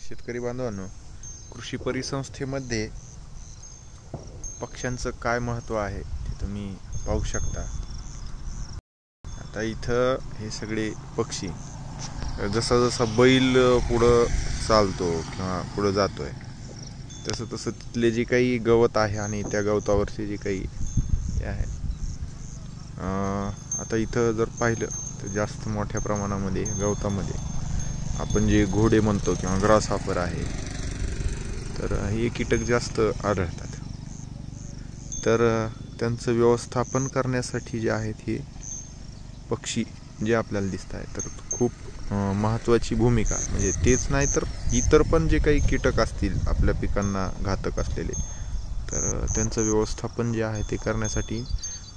शेतकरी बांधवांनो कृषी परिसंस्थेमध्ये पक्ष्यांचं काय महत्त्व आहे ते तुम्ही पाहू शकता. आता इथं हे सगळे पक्षी. जसा जसा बैल पुढं चालतो किंवा पुढं जातोय तसं तसं तिथले जे काही गवत आहे आणि त्या गवतावरचे जे काही हे आहे आता इथं जर पाहिलं तर जास्त मोठ्या प्रमाणामध्ये गवतामध्ये आपण जे घोडे म्हणतो किंवा ग्रास हॉपर आहे तर हे कीटक जास्त आढळतात. तर त्यांचं व्यवस्थापन करण्यासाठी जे आहेत हे पक्षी जे आपल्याला दिसत आहे तर खूप महत्त्वाची भूमिका. म्हणजे तेच नाही तर इतर पण जे काही कीटक असतील आपल्या पिकांना घातक असलेले तर त्यांचं व्यवस्थापन जे आहे ते करण्यासाठी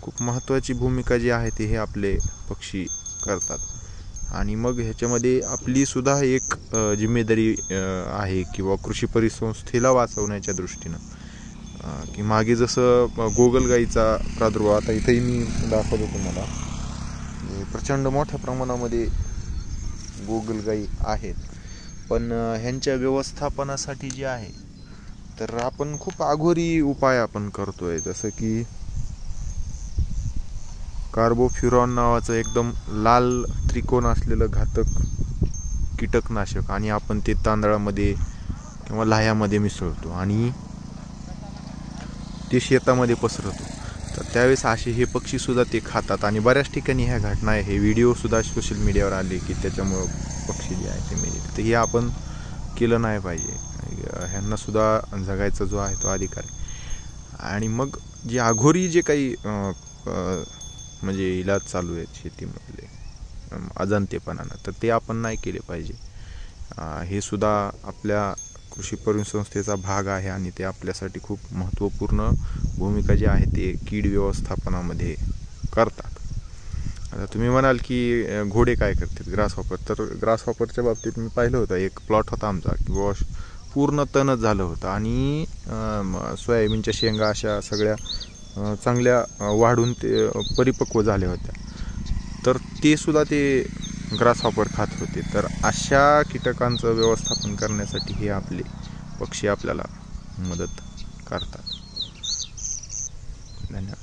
खूप महत्त्वाची भूमिका जी आहे ती हे आपले पक्षी करतात. आणि मग ह्याच्यामध्ये आपली सुद्धा एक जिम्मेदारी आहे किंवा कृषी परिसंस्थेला वाचवण्याच्या दृष्टीनं. की मागे जसं गोगलगाईचा प्रादुर्भाव आता इथेही मी दाखवतो तुम्हाला. प्रचंड मोठ्या प्रमाणामध्ये गोगलगाई आहेत. पण ह्यांच्या व्यवस्थापनासाठी जे आहे तर आपण खूप आघोरी उपाय आपण करतोय. जसं की कार्बोफ्युरॉन नावाचं एकदम लाल त्रिकोण असलेलं घातक कीटकनाशक आणि आपण ते तांदळामध्ये किंवा लाह्यामध्ये मिसळतो आणि ते शेतामध्ये पसरवतो तर त्यावेळेस असे हे पक्षीसुद्धा ते खातात आणि बऱ्याच ठिकाणी ह्या घटना आहे. हे व्हिडिओसुद्धा सोशल मीडियावर आले की त्याच्यामुळं पक्षी जे आहे ते मेले तर हे आपण केलं नाही पाहिजे. ह्यांना सुद्धा जगायचा जो आहे तो अधिकार आहे. आणि मग जे अघोरी जे काही म्हणजे इलाज चालू आहेत शेतीमधले अजंतेपणानं तर ते आपण नाही केले पाहिजे. हे सुद्धा आपल्या कृषी परिसंस्थेचा भाग आहे आणि ते आपल्यासाठी खूप महत्त्वपूर्ण भूमिका जी आहे ते कीड व्यवस्थापनामध्ये करतात. आता तुम्ही म्हणाल की घोडे काय करतात? ग्रास हॉपर तर ग्रास हॉपरच्या बाबतीत मी पाहिलं होतं एक प्लॉट होता आमचा की वॉश पूर्ण तणच झालं होतं. आणि सोयाबीनच्या शेंगा अशा सगळ्या चांगल्या वाढून ते परिपक्व झाल्या होत्या. तर ते सुद्धा ते ग्रास हॉपर खात होते. तर अशा कीटकांचं व्यवस्थापन करण्यासाठी हे आपले पक्षी आपल्याला मदत करतात. धन्यवाद.